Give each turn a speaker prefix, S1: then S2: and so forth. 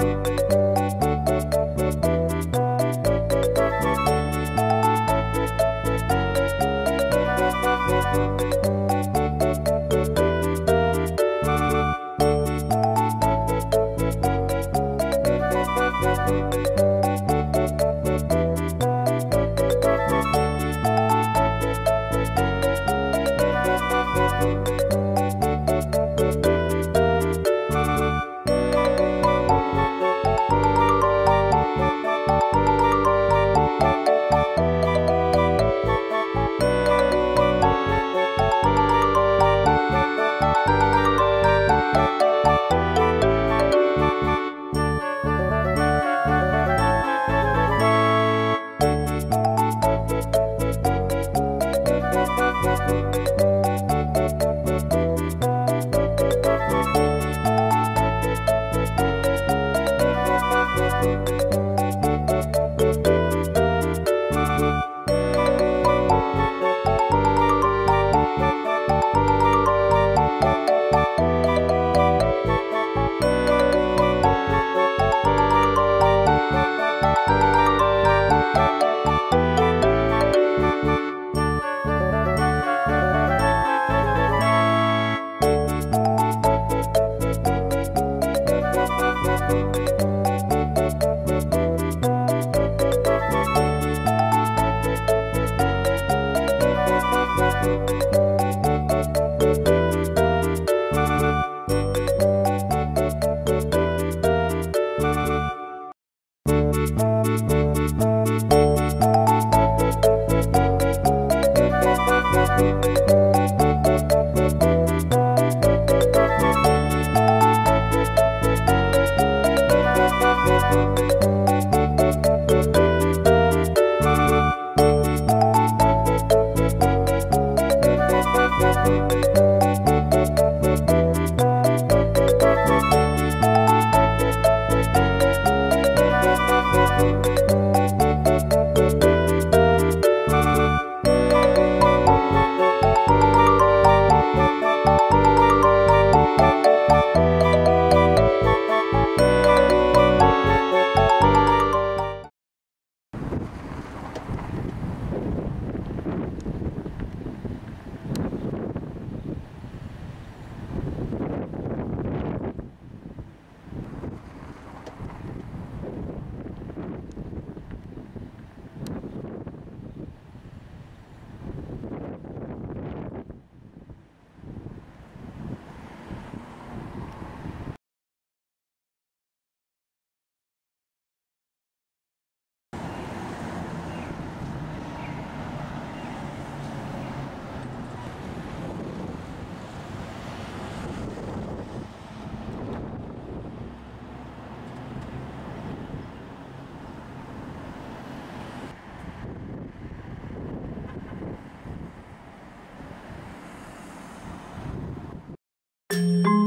S1: Thank you. Thank you. you